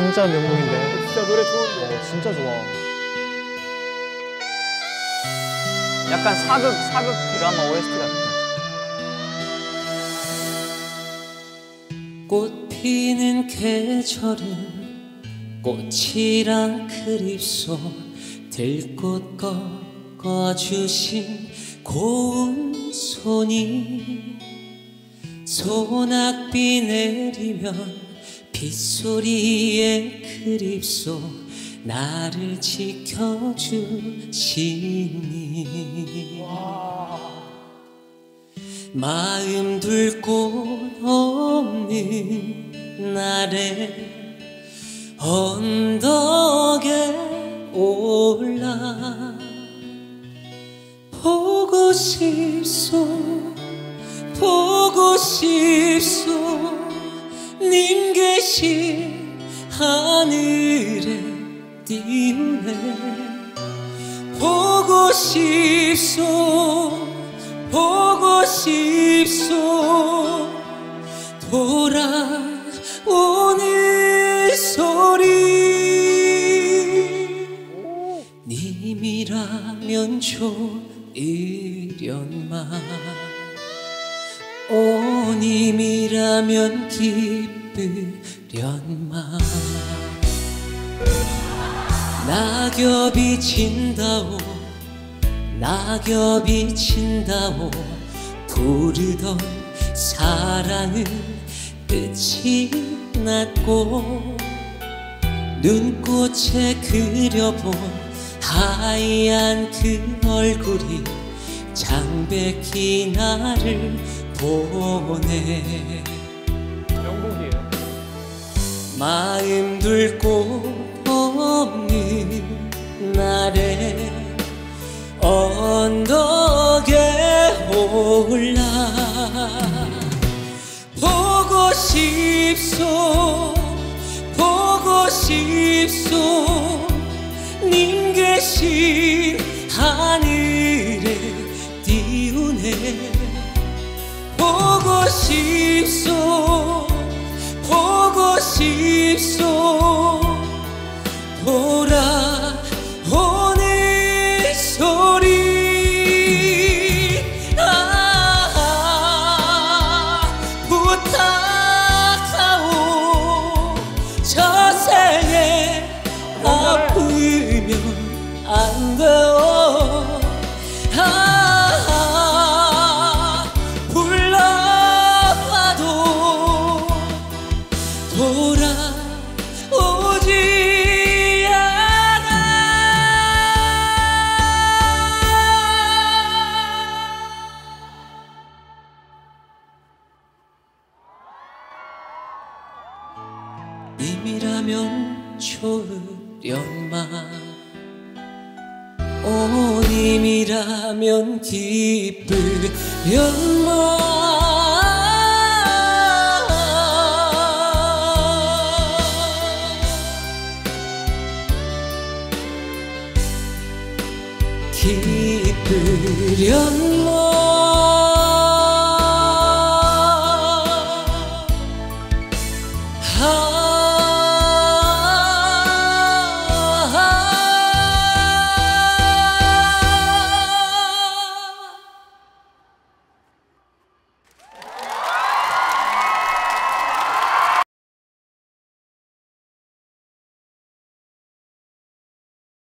진짜 명곡인데. 진짜 노래 좋은데. 어, 진짜 좋아. 약간 사극 사극 드라마 OST 같아. 꽃 피는 계절은 꽃이랑 그립소 들꽃 꺾어주신 고운 손이 소낙비 내리면 빗소리에 그립소 나를 지켜주시니. 마음 둘 곳 없는 날에 언덕에 올라 보고 싶소 보고 싶소 님 계신 하늘에 띄우네 보고 싶소 보고 싶소. 돌아오는 소리. 님이라면 좋으련만. 오 님이라면 기쁘련만. 낙엽이 진다오 낙엽이 진다오 부르던 사랑은 끝이 났고 눈꽃에 그려본 하얀 그 얼굴이 장백히 나를 보내 명곡이에요. 마음 둘곳 없는 날에 언덕에 올라 보고 싶소 보고 싶소 님 계신 하늘 싶소 돌아오는 소리. 아 부탁하오. 저 생에 아프면 안 돼요 님이라면 좋으련만. 오 님이라면 기쁘련만. 기쁘련만